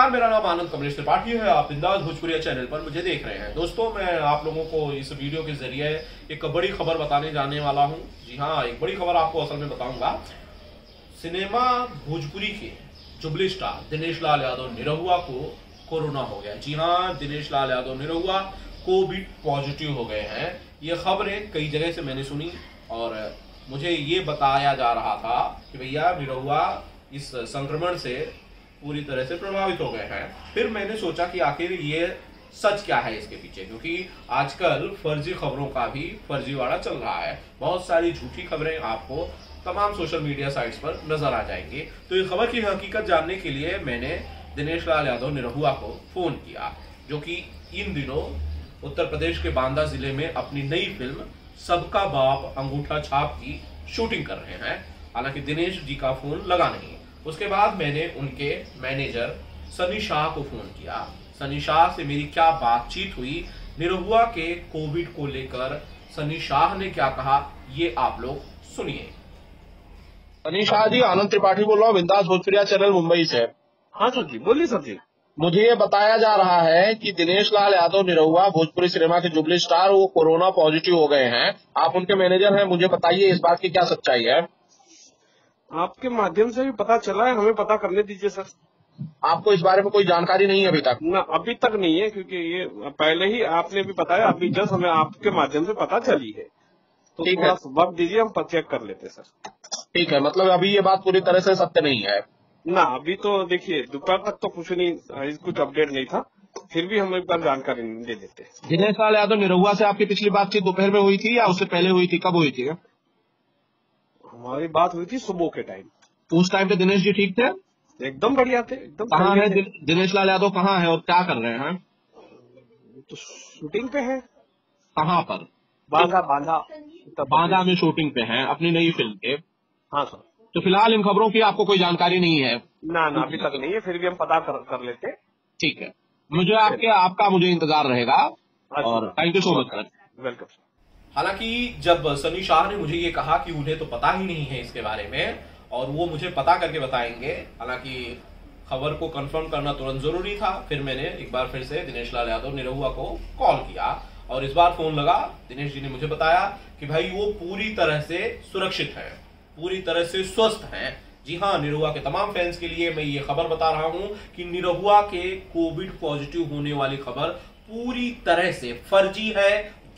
नमस्कार, मेरा नाम आनंद कमलेश त्रिपाठी है। आप इंदाज भोजपुरिया चैनल पर मुझे देख रहे हैं। दोस्तों, मैं आप लोगों को इस वीडियो के ज़रिए एक बड़ी खबर बताने जाने वाला हूँ। जी हाँ एक बड़ी खबर आपको असल में बताऊँगा। सिनेमा भोजपुरी के जुबली स्टार दिनेश लाल यादव निरहुआ को कोरोना हो गया। जी हाँ दिनेश लाल यादव निरहुआ कोविड पॉजिटिव हो गए हैं। ये खबरें कई जगह से मैंने सुनी और मुझे ये बताया जा रहा था कि भैया, निरहुआ इस संक्रमण से पूरी तरह से प्रभावित हो गए हैं। फिर मैंने सोचा कि आखिर ये सच क्या है इसके पीछे, क्योंकि आजकल फर्जी खबरों का भी फर्जीवाड़ा चल रहा है। बहुत सारी झूठी खबरें आपको तमाम सोशल मीडिया साइट्स पर नज़र आ जाएँगी। तो इस खबर की हकीकत जानने के लिए मैंने दिनेश लाल यादव निरहुआ को फ़ोन किया, जो कि इन दिनों उत्तर प्रदेश के बांदा ज़िले में अपनी नई फ़िल्म सबका बाप अंगूठा छाप की शूटिंग कर रहे हैं। हालाँकि दिनेश जी का फ़ोन लगा नहीं। उसके बाद मैंने उनके मैनेजर सनी शाह को फ़ोन किया। सनी शाह से मेरी क्या बातचीत हुई? निरहुआ के कोविड को लेकर सनी शाह ने क्या कहा? ये आप लोग सुनिए। सनी शाह जी आनंद त्रिपाठी बोल रहा हूँ बिंदास भोजपुरिया चैनल मुंबई से। हाँ सर जी बोलिए सर जी। मुझे ये बताया जा रहा है कि दिनेश लाल यादव निरहुआ भोजपुरी सिनेमा के जुबली स्टार वो कोरोना पॉजिटिव हो गए हैं। आप उनके मैनेजर हैं मुझे बताइए इस बात की क्या सच्चाई है। आपके माध्यम से भी पता चला है हमें पता करने दीजिए सर। आपको इस बारे में कोई जानकारी नहीं है अभी तक? ना अभी तक नहीं है क्योंकि ये पहले ही आपने भी बताया अभी जस्ट हमें आपके माध्यम से पता चली है। तो ठीक है। वक्त दीजिए हम चेक कर लेते हैं सर। ठीक है मतलब अभी ये बात पूरी तरह से सत्य नहीं है। ना अभी तो देखिए दोपहर तक तो कुछ नहीं कुछ अपडेट नहीं था फिर भी हम एक बार जानकारी दे देते हैं। दिनेश लाल यादव निरहुआ से आपकी पिछली बातचीत दोपहर में हुई थी या उससे पहले हुई थी? कब हुई थी? हमारी बात हुई थी सुबह के टाइम। उस टाइम पे दिनेश जी ठीक थे? एकदम बढ़िया थे एकदम कहाँ है दि- दिनेश लाल यादव कहाँ है और क्या कर रहे हैं? तो शूटिंग पे है। कहाँ पर? बांधा बांधा प्रदेश। में शूटिंग पे हैं अपनी नई फ़िल्म के। हाँ सर। तो फ़िलहाल इन खबरों की आपको कोई जानकारी नहीं है। ना ना अभी तक नहीं है फिर भी हम पता कर, कर लेते ठीक है। मुझे आपके आपका मुझे इंतज़ार रहेगा। और thank you so much sir welcome sir हालाँकि जब सनी शाह ने मुझे ये कहा कि उन्हें तो पता ही नहीं है इसके बारे में, और वो मुझे पता करके बताएँगे, हालाँकि खबर को कंफर्म करना तुरंत ज़रूरी था, फिर मैंने एक बार फिर से दिनेश लाल यादव निरहुआ को कॉल किया, और इस बार फ़ोन लगा। दिनेश जी ने मुझे बताया कि भाई वो पूरी तरह से सुरक्षित है, पूरी तरह से स्वस्थ हैं। जी हाँ निरहुआ के तमाम फैंस के लिए मैं ये खबर बता रहा हूँ कि निरहुआ के कोविड पॉजिटिव होने वाली खबर पूरी तरह से फर्जी है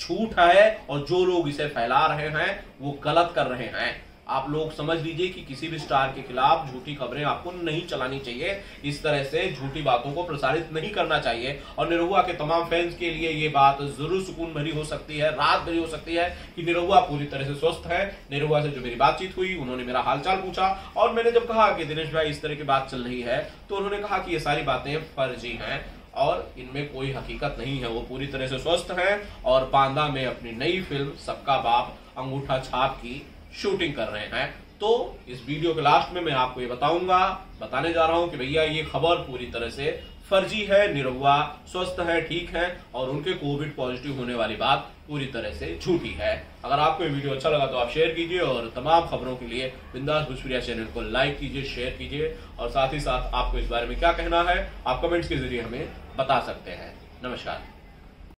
झूठ है और जो लोग इसे फैला रहे हैं, वो गलत कर रहे हैं। आप लोग समझ लीजिए कि किसी भी स्टार के खिलाफ झूठी खबरें आपको नहीं चलानी चाहिए। इस तरह से झूठी बातों को प्रसारित नहीं करना चाहिए। और निरहुआ के तमाम फैंस के लिए ये बात ज़रूर सुकून भरी हो सकती है, रात भरी हो सकती है कि निरहुआ पूरी तरह से स्वस्थ है। निरहुआ से जो मेरी बातचीत हुई, उन्होंने मेरा हालचाल पूछा और मैंने जब कहा कि दिनेश भाई इस तरह की बात चल रही है तो उन्होंने कहा कि ये सारी बातें फर्जी हैं। और इनमें कोई हकीकत नहीं है। वो पूरी तरह से स्वस्थ हैं और बांदा में अपनी नई फ़िल्म, सबका बाप, अंगूठा छाप की शूटिंग कर रहे हैं। तो इस वीडियो के लास्ट में मैं आपको ये बताऊँगा, बताने जा रहा हूँ कि भैया ये खबर पूरी तरह से फर्जी है, निरहुआ, स्वस्थ है, ठीक है, और उनके कोविड पॉजिटिव होने वाली बात पूरी तरह से झूठी है। अगर आपको ये वीडियो अच्छा लगा तो आप शेयर कीजिए और तमाम खबरों के लिए बिंदास भोजपुरिया चैनल को लाइक कीजिए, शेयर कीजिए और साथ ही साथ आपको इस बारे में क्या कहना है, आप कमेंट्स के ज़रिए हमें बता सकते हैं। नमस्कार।